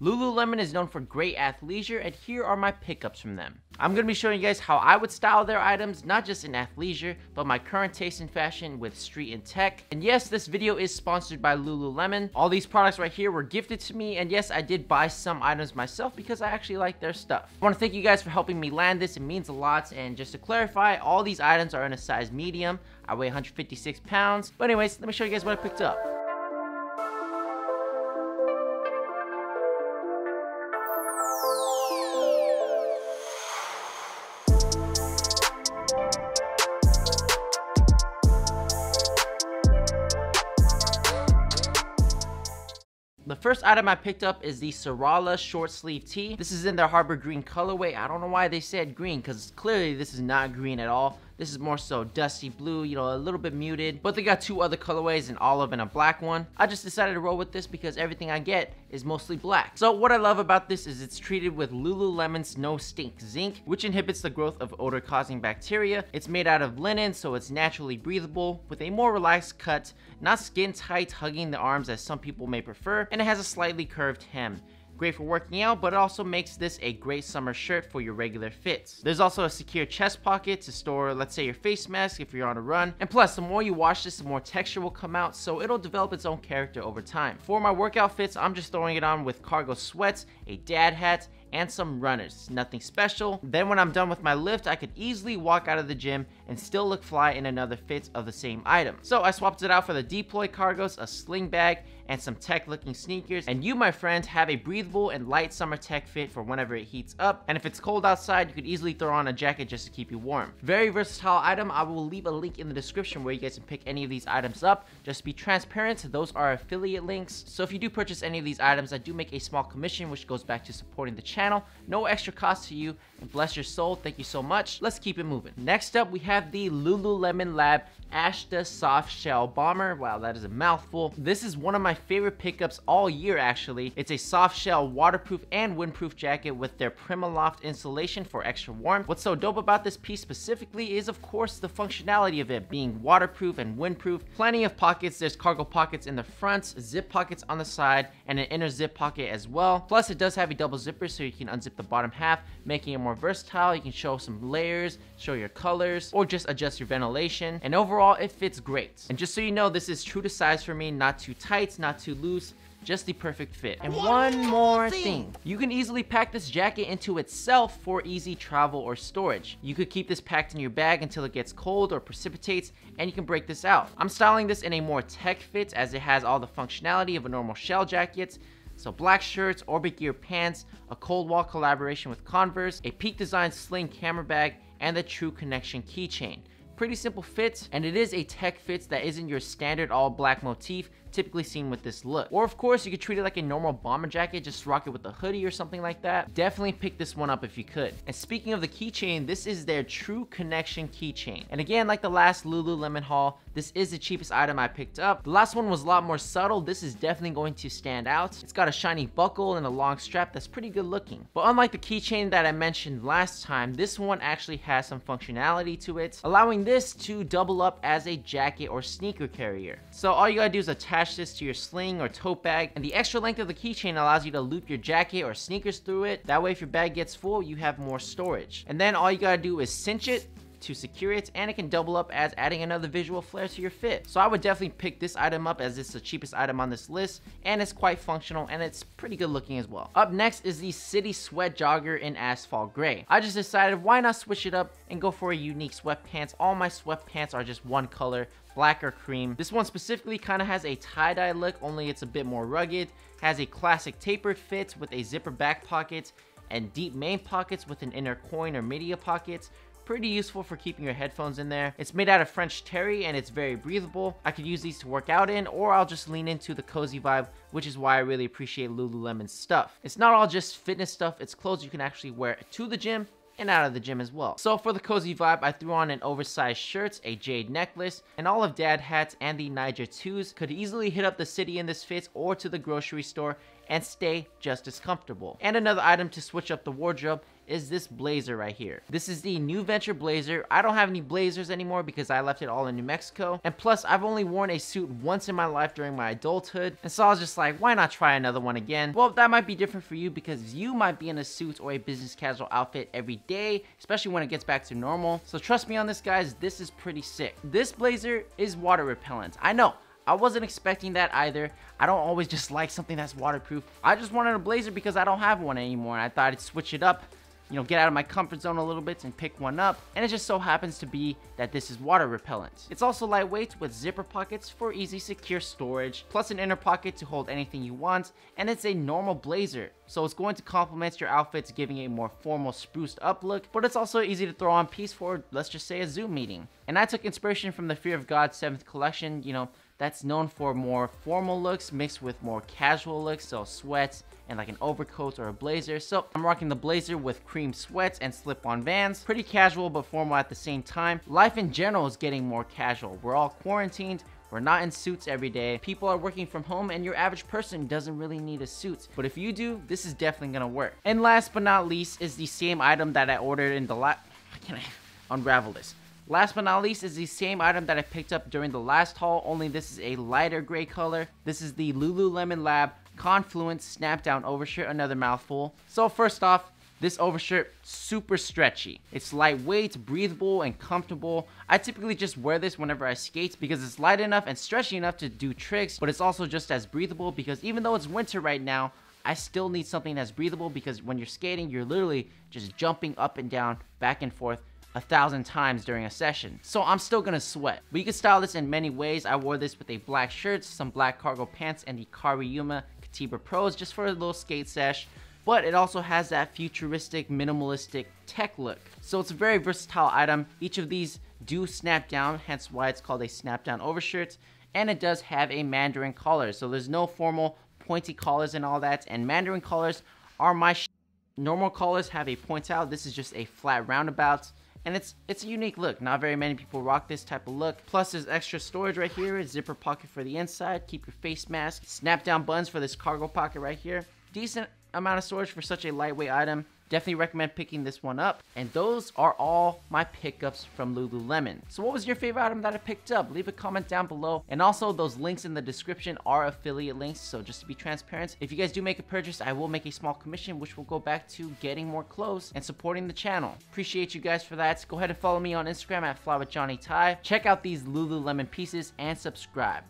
Lululemon is known for great athleisure and here are my pickups from them. I'm going to be showing you guys how I would style their items, not just in athleisure, but my current taste in fashion with street and tech. And yes, this video is sponsored by Lululemon. All these products right here were gifted to me and yes, I did buy some items myself because I actually like their stuff. I want to thank you guys for helping me land this, it means a lot. And just to clarify, all these items are in a size medium. I weigh 156 pounds. But anyways, let me show you guys what I picked up. The first item I picked up is the Sarala short sleeve tee. This is in their Harbor Green colorway. I don't know why they said green because clearly this is not green at all. This is more so dusty blue, you know, a little bit muted. But they got two other colorways, an olive and a black one. I just decided to roll with this because everything I get is mostly black. So what I love about this is it's treated with Lululemon's No Stink Zinc, which inhibits the growth of odor-causing bacteria. It's made out of linen, so it's naturally breathable, with a more relaxed cut, not skin tight hugging the arms as some people may prefer, and it has a slightly curved hem. Great for working out, but it also makes this a great summer shirt for your regular fits. There's also a secure chest pocket to store, let's say, your face mask if you're on a run. And plus, the more you wash this, the more texture will come out, so it'll develop its own character over time. For my workout fits, I'm just throwing it on with cargo sweats, a dad hat, and some runners. Nothing special. Then when I'm done with my lift, I could easily walk out of the gym and still look fly in another fit of the same item. So I swapped it out for the deploy cargos, a sling bag, and some tech looking sneakers. And you, my friend, have a breathable and light summer tech fit for whenever it heats up. And if it's cold outside, you could easily throw on a jacket just to keep you warm. Very versatile item. I will leave a link in the description where you guys can pick any of these items up. Just be transparent, those are affiliate links. So if you do purchase any of these items, I do make a small commission, which goes back to supporting the channel. No extra cost to you, and bless your soul. Thank you so much. Let's keep it moving. Next up, we have the Lululemon Lab Ashta Soft Shell Bomber. Wow, that is a mouthful. This is one of my favorite pickups all year, actually. It's a soft shell, waterproof, and windproof jacket with their Primaloft insulation for extra warmth. What's so dope about this piece specifically is, of course, the functionality of it being waterproof and windproof. Plenty of pockets. There's cargo pockets in the front, zip pockets on the side, and an inner zip pocket as well. Plus, it does have a double zipper so you can unzip the bottom half, making it more versatile. You can show some layers, show your colors, or just adjust your ventilation. And overall, overall, it fits great. And just so you know, this is true to size for me, not too tight, not too loose, just the perfect fit. And one more thing. You can easily pack this jacket into itself for easy travel or storage. You could keep this packed in your bag until it gets cold or precipitates and you can break this out. I'm styling this in a more tech fit as it has all the functionality of a normal shell jacket, so black shirts, Orbit Gear pants, a Cold Wall collaboration with Converse, a Peak Design sling camera bag, and the True Connection keychain pretty simple fit, and it is a tech fit that isn't your standard all black motif typically seen with this look. Or of course, you could treat it like a normal bomber jacket, just rock it with a hoodie or something like that. Definitely pick this one up if you could. And speaking of the keychain, this is their True Connection keychain. And again, like the last Lululemon haul, this is the cheapest item I picked up. The last one was a lot more subtle. This is definitely going to stand out. It's got a shiny buckle and a long strap that's pretty good looking. But unlike the keychain that I mentioned last time, this one actually has some functionality to it, allowing this to double up as a jacket or sneaker carrier. So all you gotta do is attach this to your sling or tote bag, and the extra length of the keychain allows you to loop your jacket or sneakers through it. That way if your bag gets full, you have more storage. And then all you gotta do is cinch it to secure it and it can double up as adding another visual flair to your fit. So I would definitely pick this item up as it's the cheapest item on this list and it's quite functional and it's pretty good looking as well. Up next is the City Sweat Jogger in Asphalt Gray. I just decided why not switch it up and go for a unique sweatpants. All my sweatpants are just one color, black or cream. This one specifically kind of has a tie-dye look, only it's a bit more rugged, has a classic tapered fit with a zipper back pocket, and deep main pockets with an inner coin or media pockets pretty useful for keeping your headphones in there. It's made out of French terry and it's very breathable. I could use these to work out in or I'll just lean into the cozy vibe, which is why I really appreciate Lululemon's stuff. It's not all just fitness stuff, it's clothes you can actually wear to the gym and out of the gym as well. So for the cozy vibe, I threw on an oversized shirt, a jade necklace, and all of dad hats and the Niger 2s. Could easily hit up the city in this fit or to the grocery store and stay just as comfortable. And another item to switch up the wardrobe is this blazer right here. This is the New Venture blazer. I don't have any blazers anymore because I left it all in New Mexico. And plus, I've only worn a suit once in my life during my adulthood. And so I was just like, why not try another one again? Well, that might be different for you because you might be in a suit or a business casual outfit every day, especially when it gets back to normal. So trust me on this, guys, this is pretty sick. This blazer is water repellent. I know, I wasn't expecting that either. I don't always just like something that's waterproof. I just wanted a blazer because I don't have one anymore. And I thought I'd switch it up, you know, get out of my comfort zone a little bit and pick one up. And it just so happens to be that this is water repellent. It's also lightweight with zipper pockets for easy secure storage, plus an inner pocket to hold anything you want. And it's a normal blazer. So it's going to complement your outfits, giving a more formal spruced up look, but it's also easy to throw on piece for, let's just say, a Zoom meeting. And I took inspiration from the Fear of God 7th collection, you know, that's known for more formal looks mixed with more casual looks, so sweats and like an overcoat or a blazer. So I'm rocking the blazer with cream sweats and slip-on vans. Pretty casual but formal at the same time. Life in general is getting more casual. We're all quarantined, we're not in suits every day. People are working from home and your average person doesn't really need a suit. But if you do, this is definitely gonna work. And last but not least is the same item that I ordered in the last... Can I unravel this? Last but not least is the same item that I picked up during the last haul, only this is a lighter gray color. This is the Lululemon Lab Confluence Snap Down Overshirt, another mouthful. So first off, this overshirt, super stretchy. It's lightweight, breathable, and comfortable. I typically just wear this whenever I skate because it's light enough and stretchy enough to do tricks, but it's also just as breathable because even though it's winter right now, I still need something that's breathable because when you're skating, you're literally just jumping up and down, back and forth, a thousand times during a session. So I'm still gonna sweat. But you can style this in many ways. I wore this with a black shirt, some black cargo pants, and the Kariyuma Katiba Pros just for a little skate sesh. But it also has that futuristic, minimalistic tech look. So it's a very versatile item. Each of these do snap down, hence why it's called a snap down overshirt. And it does have a Mandarin collar. So there's no formal pointy collars and all that. And Mandarin collars are my Normal collars have a point out. This is just a flat roundabout and it's it's a unique look. Not very many people rock this type of look. Plus, there's extra storage right here, a zipper pocket for the inside, keep your face mask, snap down buttons for this cargo pocket right here. Decent amount of storage for such a lightweight item. Definitely recommend picking this one up. And those are all my pickups from Lululemon. So what was your favorite item that I picked up? Leave a comment down below. And also those links in the description are affiliate links. So just to be transparent, if you guys do make a purchase, I will make a small commission, which will go back to getting more clothes and supporting the channel. Appreciate you guys for that. Go ahead and follow me on Instagram at FlyWithJohnnyThai. Check out these Lululemon pieces and subscribe.